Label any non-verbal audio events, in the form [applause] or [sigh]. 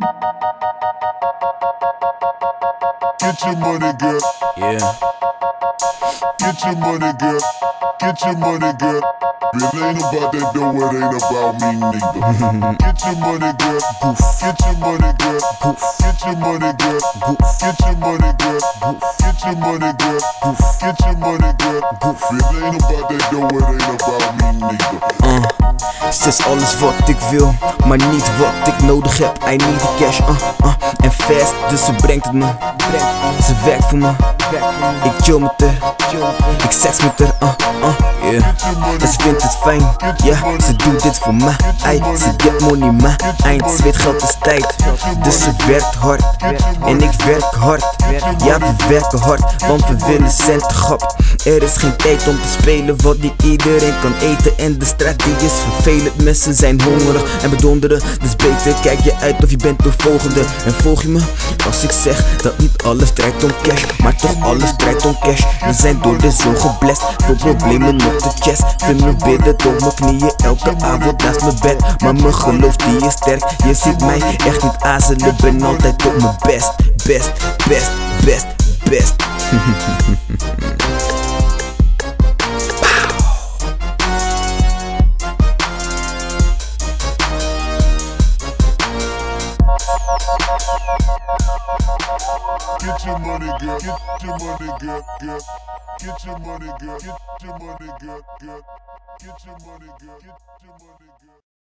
Thank you. Get your money, girl. Yeah. Get your money, girl. Get your money, girl. It ain't about that dough, it ain't about me neither. [laughs] Get your money, girl. Get your money, girl. Get your money, girl. Get your money, girl. Get your money, girl. Get your money, girl. It ain't about that dough, it ain't about me neither. Ze is alles wat ik wil, maar niet wat ik nodig heb. I need the cash, uh, uh, en fast, dus ze brengt het me. Ze werkt voor me, ik chill met haar, ik seks met haar, uh, uh, yeah. En ze vindt het fijn, ja, ze doet dit voor mij. Ay, ze get money, maar eind zweet geld is tijd. Dus ze werkt hard, en ik werk hard. Ja, we werken hard, want we willen centen grap. Er is geen tijd om te spelen wat niet iedereen kan eten. En de straat die is vervelend, mensen zijn hongerig en bedonderen. Dus beter kijk je uit of je bent de volgende. En volg je me als ik zeg dat niet alles draait om cash, maar toch alles draait om cash. We zijn door de zon geblest, veel problemen op de chest. Vind me bidden door mijn knieën elke avond naast mijn bed. Maar mijn geloof die is sterk, je ziet mij echt niet aarzelen. Ben altijd op mijn best, best, best, best, best. [laughs] Get your money, girl. Get your money, girl. girl. Get your money, girl. Get your money, girl. girl. Get your money, girl. Get your money, girl.